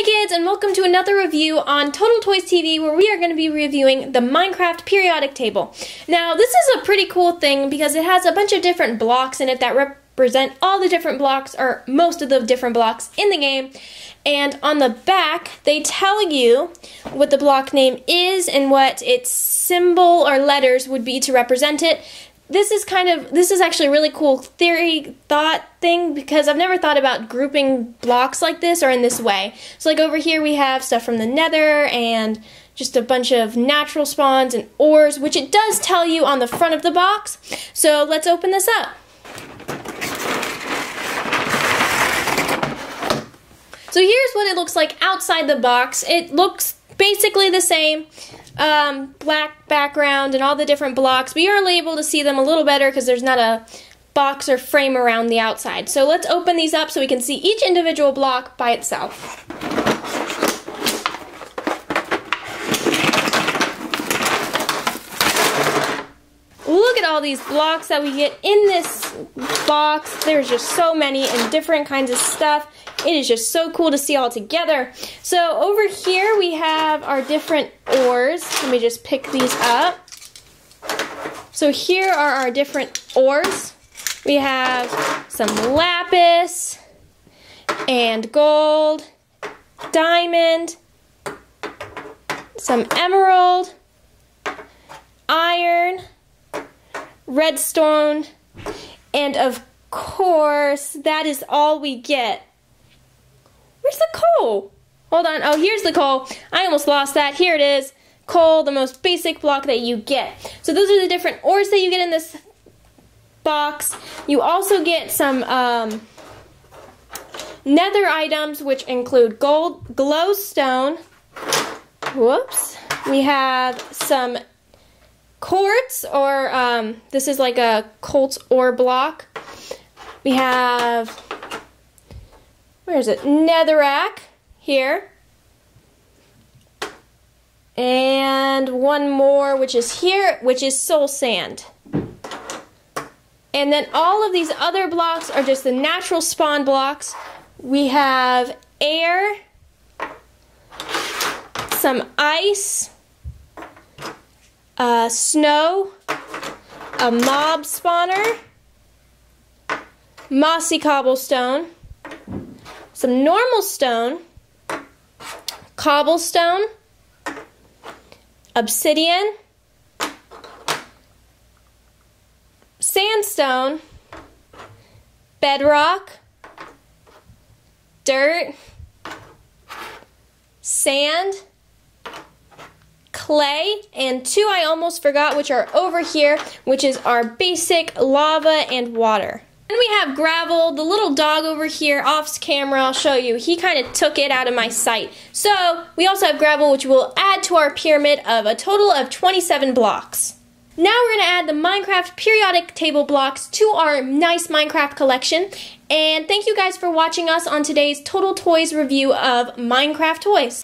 Hey kids and welcome to another review on Total Toys TV where we are going to be reviewing the Minecraft periodic table. Now this is a pretty cool thing because it has a bunch of different blocks in it that represent all the different blocks or most of the different blocks in the game and on the back they tell you what the block name is and what its symbol or letters would be to represent it this is kind of this is actually a really cool theory thought thing because I've never thought about grouping blocks like this or in this way. So like over here we have stuff from the nether and just a bunch of natural spawns and ores, which it does tell you on the front of the box. So let's open this up. So here's what it looks like outside the box. It looks basically the same um, black background and all the different blocks, but you're able to see them a little better because there's not a box or frame around the outside. So let's open these up so we can see each individual block by itself. Look at all these blocks that we get in this box. There's just so many and different kinds of stuff. It is just so cool to see all together. So over here we have our different ores. Let me just pick these up. So here are our different ores. We have some lapis and gold, diamond, some emerald, iron, redstone, and of course, that is all we get Where's the coal? Hold on. Oh, here's the coal. I almost lost that. Here it is. Coal, the most basic block that you get. So those are the different ores that you get in this box. You also get some um, nether items, which include gold, glowstone. Whoops. We have some quartz, or um, this is like a quartz ore block. We have where is it? Netherrack here. And one more, which is here, which is soul sand. And then all of these other blocks are just the natural spawn blocks. We have air, some ice, uh, snow, a mob spawner, mossy cobblestone, some normal stone, cobblestone, obsidian, sandstone, bedrock, dirt, sand, clay, and two I almost forgot, which are over here, which is our basic lava and water. Then we have Gravel, the little dog over here off camera, I'll show you. He kind of took it out of my sight. So we also have Gravel, which will add to our pyramid of a total of 27 blocks. Now we're going to add the Minecraft periodic table blocks to our nice Minecraft collection. And thank you guys for watching us on today's Total Toys review of Minecraft toys.